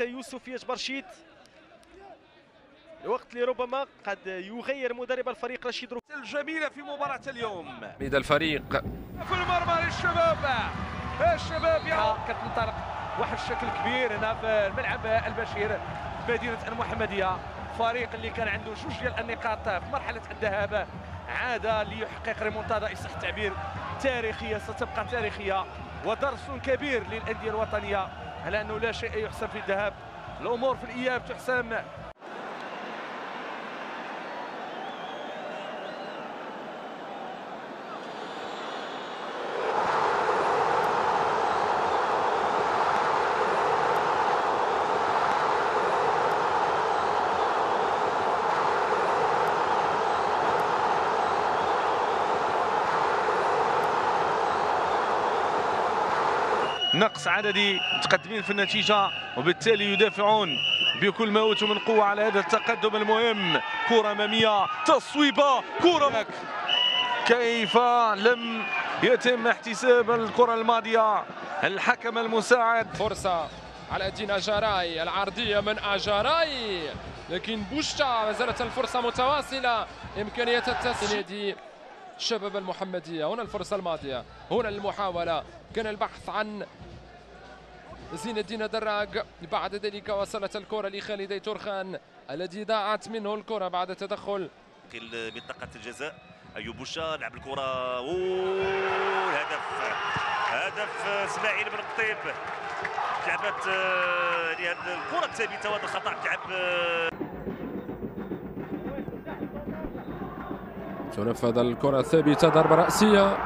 الفريق يوسف يجبرشيد الوقت اللي ربما قد يغير مدرب الفريق رشيد رو الجميلة في مباراة اليوم. ميدا الفريق. في المرمى للشباب. الشباب يا كتنطلق واحد الشكل كبير هنا في الملعب البشير مدينة المحمدية. فريق اللي كان عنده جوج ديال النقاط في مرحلة الذهاب عاد ليحقق ريمونتادا. إصح التعبير تاريخية ستبقى تاريخية ودرس كبير للأندية الوطنية. على أنه لا شيء يحسب في الذهاب. الأمور في الإياب تحسم. نقص عددي متقدمين في النتيجة وبالتالي يدافعون بكل ما أوتوا من قوة على هذا التقدم المهم. كرة أمامية تصويبة كرة كيف لم يتم احتساب الكرة الماضية؟ الحكم المساعد. فرصة على دين أجاراي العرضية من أجاراي لكن بوشتا ما زالت الفرصة متواصلة. إمكانية التسديد الشباب المحمدية هنا الفرصة الماضية هنا المحاولة. كان البحث عن زين الدين دراج بعد ذلك وصلت الكرة لخالد ترخان الذي ضاعت منه الكرة بعد تدخل منطقة الجزاء أيوب بوشا لعب الكرة هدف هدف إسماعيل بن قطيب لعبت آه، الكرة الثابتة وهذا الخطأ تلعب تنفذ الكرة الثابتة ضربة رأسية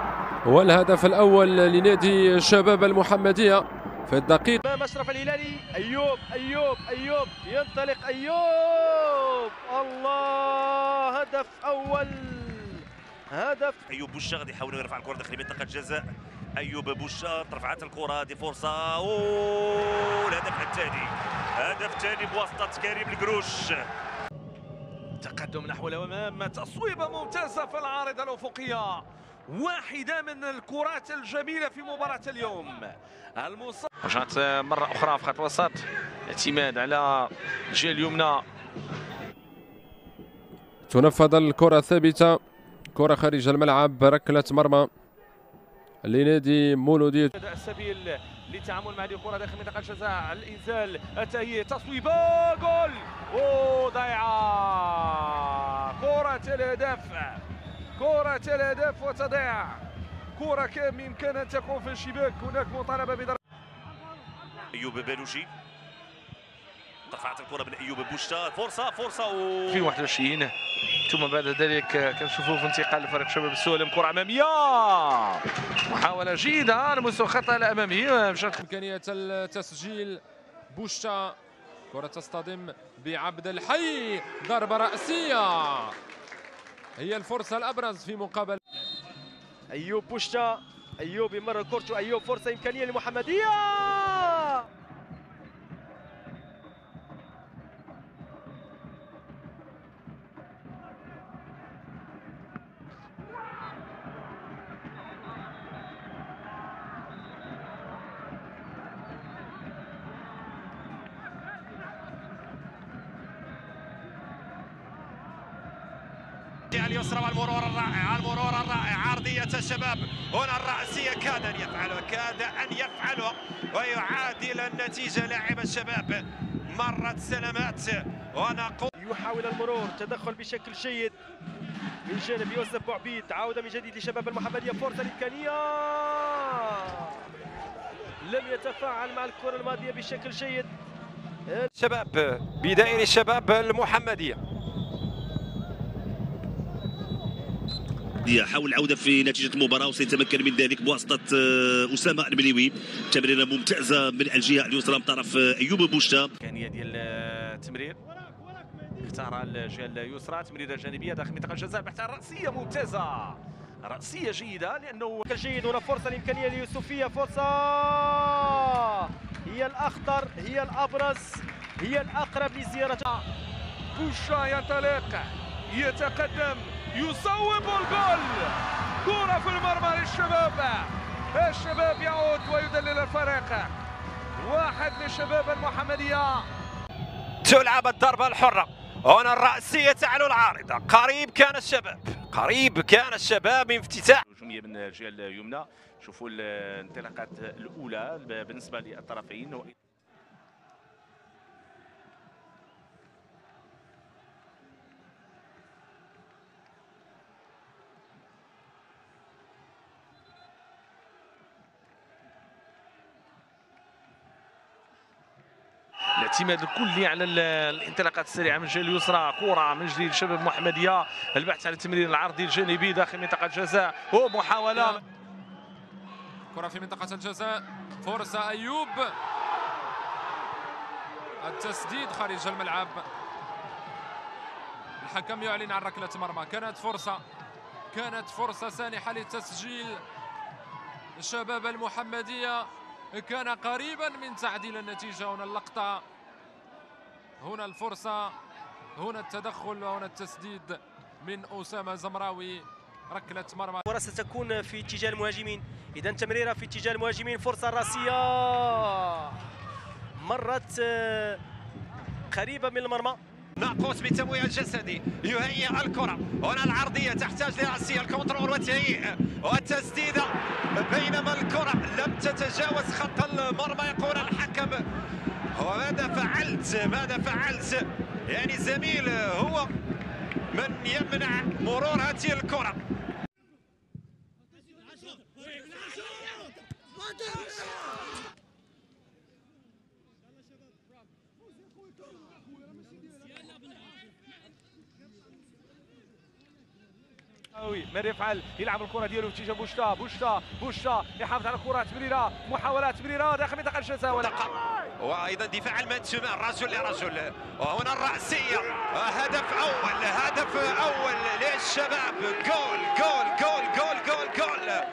والهدف الأول لنادي الشباب المحمدية في الدقيقة. إمام أشرف الهلالي أيوب أيوب أيوب ينطلق أيوب الله هدف أول هدف. أيوب بوشا غادي يحاول يرفع الكرة داخل منطقة الجزاء أيوب بوشا ترفعت الكرة هذه فرصة. أوه الهدف الثاني هدف ثاني بواسطة كريم القروش. تقدم نحو الأمام تصويبة ممتازة في العارضة الأفقية واحدة من الكرات الجميلة في مباراة اليوم. المص... رجعت مرة أخرى في خط وسط اعتماد على الجهة اليمنى. تنفذ الكرة الثابتة كرة خارج الملعب ركلة مرمى لنادي مولودية للتعامل مع هذه الكرة داخل منطقة الجزاء. الإنزال التهيئة تصويبة جول! أوه ضيعة كرة الهدف! كرة الهدف وتضيع! كرة كان بإمكان أن تكون في الشباك؟ هناك مطالبة بضرب أيوب بالوشي رفعت الكرة من أيوب بوشا فرصة فرصة و... 2021 ثم بعد ذلك كنشوفوا في انتقال لفريق شباب السولم كرة أمامية! محاولة جيدة. على مستوى الخطأ الأمامي. مشات إمكانية التسجيل. بوشتا. كرة تصطدم بعبد الحي. ضربة رأسية. هي الفرصة الأبرز في مقابل. أيوب بوشتا. أيوب يمر كرته أيوب فرصة إمكانية للمحمديه الجهة اليسرى والمرور الرائع المرور الرائع عرضية الشباب. هنا الرأسية كاد أن يفعله كاد أن يفعله ويعادل النتيجة لاعب الشباب. مرت سلامات. ونقول يحاول المرور تدخل بشكل جيد من جانب يوسف بوعبيد عودة من جديد لشباب المحمدية فرصة الإمكانية لم يتفاعل مع الكرة الماضية بشكل جيد. شباب بدائر الشباب المحمدية. يحاول العودة في نتيجة المباراة وسيتمكن من ذلك بواسطة آه، أسامة البليوي تمريرة ممتازة من الجهة اليسرى من طرف آه، أيوب بوشتا. إمكانية ديال التمرير. اختار الجهة اليسرى. تمريرة جانبية داخل منطقة الجزاء البحث عن رأسية ممتازة. رأسية جيدة لأنه بشكل جيد هنا فرصة الإمكانية ليوسفية. فرصة! هي الأخطر هي الأبرز هي الأقرب لزيارة. بوشا ينطلق. يتقدم يصوب الجول. كرة في المرمى للشباب. الشباب يعود ويدلل الفريق. واحد للشباب المحمدية. تلعب الضربة الحرة. هنا الرأسية تعلو العارضة. قريب كان الشباب. قريب كان الشباب من افتتاح. هجوميه من الجهه اليمنى. شوفوا الانطلاقات الأولى بالنسبة للطرفين. الاعتماد الكلي على ال- الانطلاقات السريعة من الجهه اليسرى. كرة من جديد شباب محمديه البحث عن التمرير العرضي الجانبي داخل منطقة الجزاء. ومحاوله كرة في منطقة الجزاء. فرصة أيوب. التسديد خارج الملعب. الحكم يعلن عن ركلة مرمى. كانت فرصة. كانت فرصة سانحة لتسجيل الشباب المحمدية. كان قريبا من تعديل النتيجة. هنا اللقطة هنا الفرصة هنا التدخل وهنا التسديد من أسامة زمراوي ركلة مرمى. الكرة ستكون في اتجاه المهاجمين. إذا تمريرة في اتجاه المهاجمين. فرصة راسية. مرت آه، قريبة من المرمى. ناقوس بالتمويه الجسدي. يهيئ الكرة. هنا العرضية تحتاج لرأسية. الكونترول والتهيئ والتسديدة بينما الكرة لم تتجاوز خط المرمى. يقول الحكم وماذا فعلت؟ ماذا فعلت؟ يعني زميل هو من يمنع مرور هذه الكرة. قوي ماذا يفعل؟ يلعب الكرة ديالو في اتجاه بوشتا. بوشتا بوشتا. يحافظ على الكره تمريره محاولات تمريره داخل منطقة الجزاء. ولا وأيضا دفاع ال man to man رجل. لرجل وهنا الرأسية. هدف أول. هدف أول للشباب. جول جول جول جول جول جول.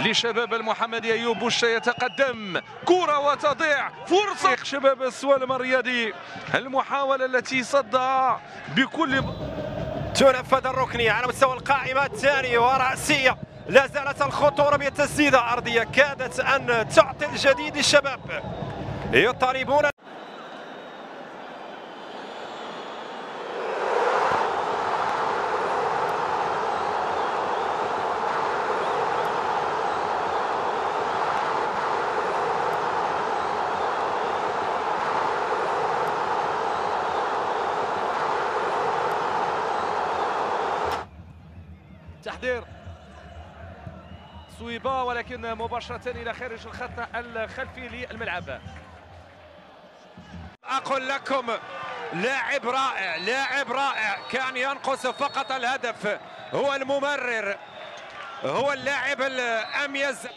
لشباب المحمدي أيوب بوشتا يتقدم. كرة وتضيع. فرصة. شباب السوالم الرياضي. المحاولة التي صدها بكل تنفذ الركنية على مستوى القائمة الثانية ورأسية. لا زالت الخطورة بالتسديدة أرضية كادت أن تعطي الجديد للشباب يطالبون تحضير صويبة ولكن مباشرة إلى خارج الخط الخلفي للملعب. أقول لكم لاعب رائع لاعب رائع. كان ينقص فقط الهدف. هو الممرر هو اللاعب الأميز.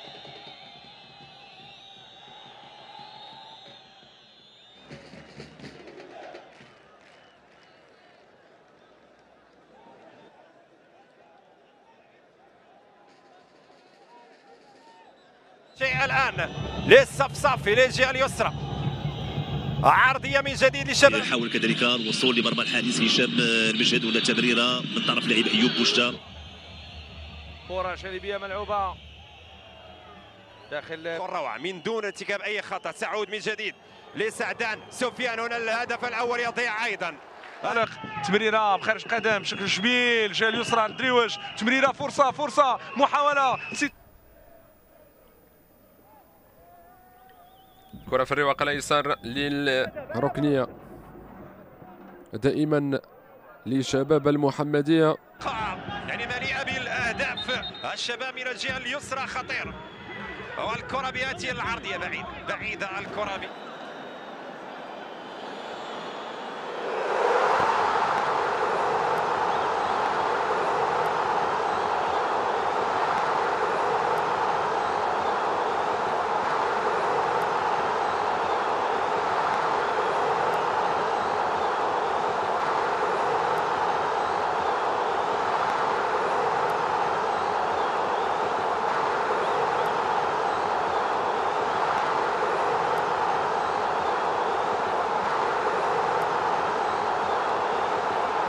شيء الآن للصفصافي للجهة اليسرى. عرضية من جديد للشباب يحاول كذلك الوصول لمرمى الحادث هشام المجهد هنا تمريره من طرف لاعب أيوب بوشتا كرة جانبيه ملعوبة. داخل الروعة من دون ارتكاب أي خطأ. تعود من جديد لسعدان. سفيان هنا الهدف الأول يضيع أيضا. طلق تمريرة بخارج قدم بشكل جميل جهه اليسرى الدريوج تمريرة فرصة فرصة محاولة. كرة في الرواق الأيسر للركنية دائما لشباب المحمدية. يعني مليئة بالأهداف الشباب من الجهة اليسرى خطير. والكرة بيأتي العرضية بعيد. بعيدة الكرة بي...